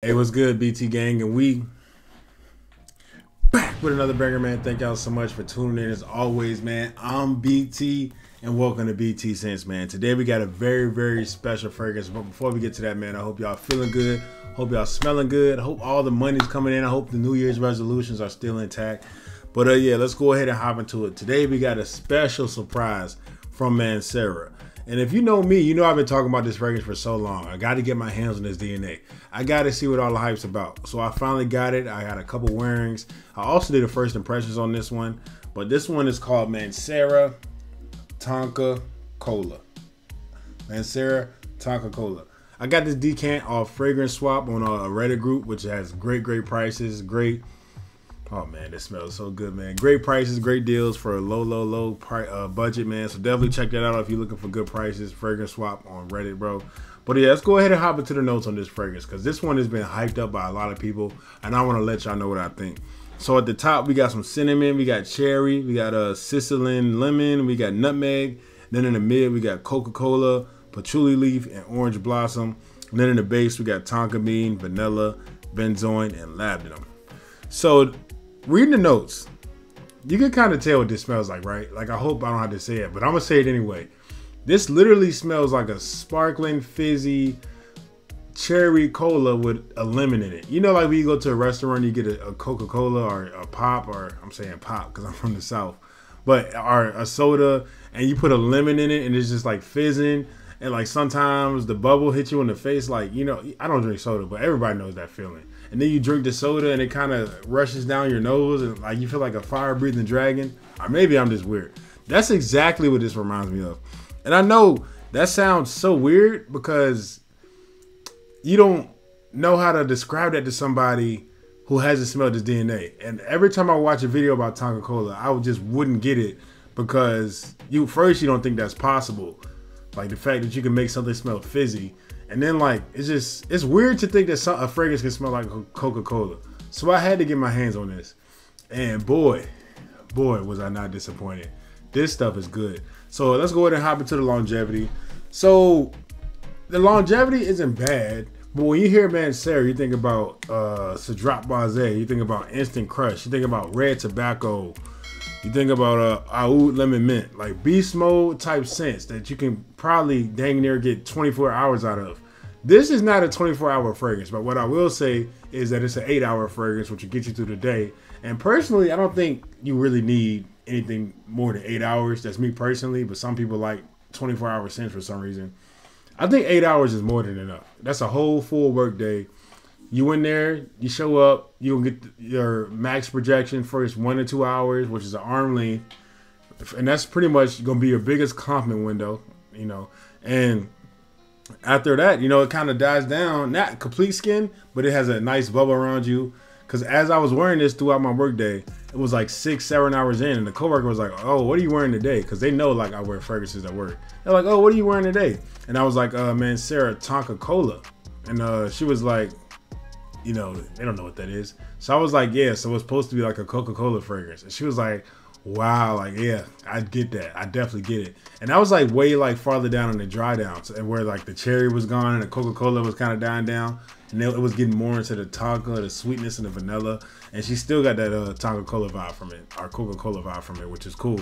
Hey, what's good, BT gang? And we back with another banger, man. Thank y'all so much for tuning in as always, man. I'm BT and welcome to BT Scents, man. Today we got a very, very special fragrance. But before we get to that, man, I hope y'all feeling good. Hope y'all smelling good. I hope all the money's coming in. I hope the New Year's resolutions are still intact. But uh, yeah, let's go ahead and hop into it. Today we got a special surprise from Mancera. And if you know me, you know I've been talking about this fragrance for so long. I got to get my hands on this DNA. I got to see what all the hype's about. So I finally got it. I had a couple wearings. I also did a first impressions on this one. But this one is called Mancera Tonka Cola. Mancera Tonka Cola. I got this decant off Fragrance Swap on a Reddit group, which has great, great prices, great Oh man, this smells so good, man. Great prices, great deals for a low, low, low price, uh, budget, man. So definitely check that out if you're looking for good prices. Fragrance swap on Reddit, bro. But yeah, let's go ahead and hop into the notes on this fragrance because this one has been hyped up by a lot of people, and I want to let y'all know what I think. So at the top, we got some cinnamon, we got cherry, we got a uh, Sicilian lemon, we got nutmeg. Then in the mid, we got Coca-Cola, patchouli leaf, and orange blossom. And then in the base, we got tonka bean, vanilla, benzoin, and labdanum. So reading the notes, you can kind of tell what this smells like, right? Like, I hope I don't have to say it, but I'm gonna say it anyway. This literally smells like a sparkling, fizzy cherry cola with a lemon in it. You know, like when you go to a restaurant, you get a, a Coca Cola or a pop, or I'm saying pop because I'm from the South, but or a soda, and you put a lemon in it, and it's just like fizzing. And like sometimes the bubble hits you in the face, like you know, I don't drink soda, but everybody knows that feeling and then you drink the soda and it kind of rushes down your nose and like you feel like a fire breathing dragon. Or maybe I'm just weird. That's exactly what this reminds me of. And I know that sounds so weird because you don't know how to describe that to somebody who hasn't smelled this DNA. And every time I watch a video about Tonka Cola, I just wouldn't get it because you first you don't think that's possible. Like the fact that you can make something smell fizzy and then like it's just it's weird to think that some, a fragrance can smell like Coca Cola. So I had to get my hands on this, and boy, boy was I not disappointed. This stuff is good. So let's go ahead and hop into the longevity. So the longevity isn't bad, but when you hear Mancera, you think about uh Cedrat Boise, you think about Instant Crush, you think about Red Tobacco, you think about uh Oud Lemon Mint, like beast mode type scents that you can probably dang near get 24 hours out of. This is not a 24 hour fragrance, but what I will say is that it's an eight hour fragrance, which will get you through the day. And personally, I don't think you really need anything more than eight hours. That's me personally, but some people like 24 hour scents for some reason. I think eight hours is more than enough. That's a whole full work day you in there, you show up, you'll get your max projection first one to two hours, which is an arm length, and that's pretty much gonna be your biggest compliment window, you know. And after that, you know, it kind of dies down, not complete skin, but it has a nice bubble around you. Cause as I was wearing this throughout my workday, it was like six, seven hours in, and the coworker was like, "Oh, what are you wearing today?" Cause they know like I wear fragrances at work. They're like, "Oh, what are you wearing today?" And I was like, "Uh, "Mancera Tonka Cola," and uh, she was like, you know, they don't know what that is. So I was like, yeah, so it's supposed to be like a Coca Cola fragrance. And she was like, wow, like, yeah, I get that. I definitely get it. And I was like way like farther down in the dry down, so, and where like the cherry was gone and the Coca Cola was kind of dying down. And it was getting more into the tonka, the sweetness, and the vanilla. And she still got that uh, Tonka Cola vibe from it, or Coca Cola vibe from it, which is cool.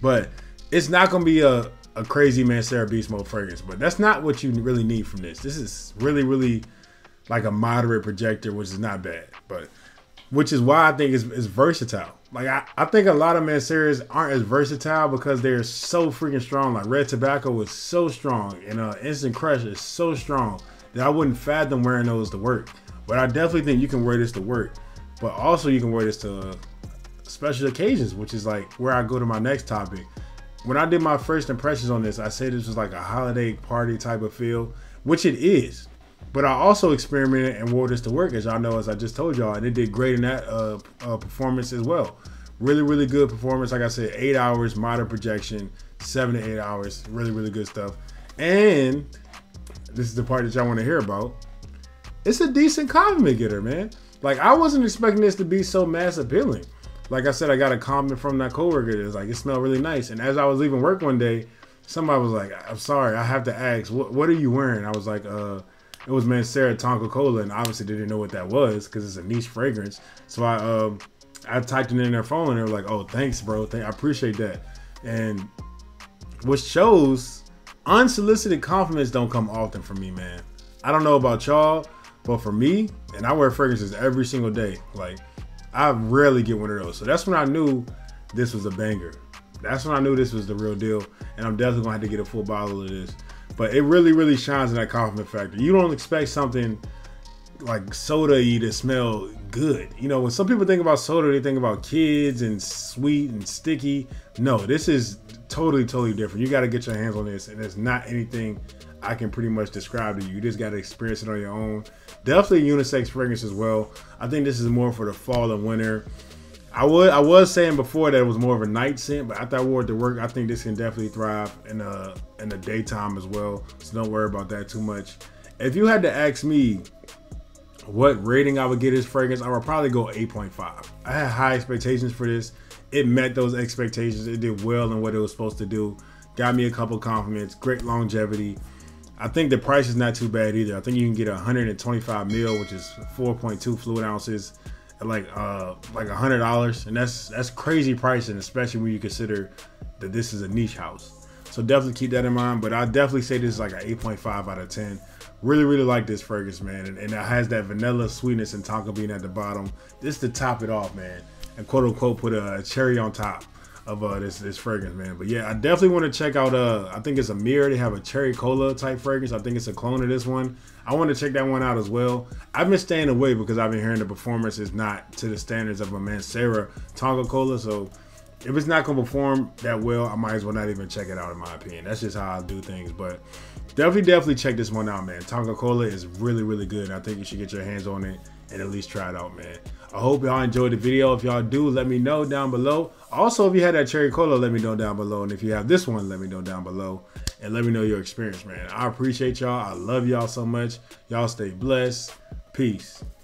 But it's not gonna be a, a crazy Mancera Beast Mode fragrance. But that's not what you really need from this. This is really, really like a moderate projector, which is not bad, but which is why I think it's, it's versatile. Like I, I think a lot of Manceras aren't as versatile because they're so freaking strong. Like Red Tobacco is so strong, and uh, Instant Crush is so strong that I wouldn't fathom wearing those to work. But I definitely think you can wear this to work. But also you can wear this to uh, special occasions, which is like where I go to my next topic. When I did my first impressions on this, I said this was like a holiday party type of feel, which it is. But I also experimented and wore this to work, as y'all know, as I just told y'all, and it did great in that uh, uh, performance as well. Really, really good performance. Like I said, eight hours, modern projection, seven to eight hours. Really, really good stuff. And this is the part that y'all want to hear about. It's a decent compliment getter, man. Like I wasn't expecting this to be so mass appealing. Like I said, I got a comment from that coworker. It's like it smelled really nice. And as I was leaving work one day, somebody was like, "I'm sorry, I have to ask, what, what are you wearing?" I was like, "Uh." It was Mancera Tonka Cola, and obviously didn't know what that was because it's a niche fragrance. So I um I typed it in their phone, and they were like, "Oh, thanks, bro. I appreciate that." And which shows unsolicited compliments don't come often for me, man. I don't know about y'all, but for me, and I wear fragrances every single day. Like I rarely get one of those. So that's when I knew this was a banger. That's when I knew this was the real deal. And I'm definitely gonna have to get a full bottle of this. But it really, really shines in that compliment factor. You don't expect something like soda y to smell good. You know, when some people think about soda, they think about kids and sweet and sticky. No, this is totally, totally different. You got to get your hands on this, and it's not anything I can pretty much describe to you. You just got to experience it on your own. Definitely unisex fragrance as well. I think this is more for the fall and winter. I would I was saying before that it was more of a night scent, but after I wore it to work, I think this can definitely thrive in the in the daytime as well. So don't worry about that too much. If you had to ask me what rating I would get this fragrance, I would probably go 8.5. I had high expectations for this. It met those expectations. It did well in what it was supposed to do. Got me a couple compliments. Great longevity. I think the price is not too bad either. I think you can get 125 mil, which is 4.2 fluid ounces, like uh like a hundred dollars, and that's that's crazy pricing, especially when you consider that this is a niche house. So definitely keep that in mind. But I definitely say this is like an 8.5 out of 10. Really, really like this Fergus, man. And, and it has that vanilla sweetness and tonka bean at the bottom. This to top it off, man. And quote unquote put a cherry on top of uh, this this fragrance, man. But yeah, I definitely want to check out. Uh, I think it's a mirror. They have a cherry cola type fragrance. I think it's a clone of this one. I want to check that one out as well. I've been staying away because I've been hearing the performance is not to the standards of a Mancera Tonka Cola. So if it's not gonna perform that well, I might as well not even check it out. In my opinion, that's just how I do things. But definitely, definitely check this one out, man. Tonka Cola is really, really good. I think you should get your hands on it and at least try it out, man. I hope y'all enjoyed the video. If y'all do, let me know down below. Also, if you had that cherry cola, let me know down below. And if you have this one, let me know down below. And let me know your experience, man. I appreciate y'all. I love y'all so much. Y'all stay blessed. Peace.